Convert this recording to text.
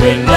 happy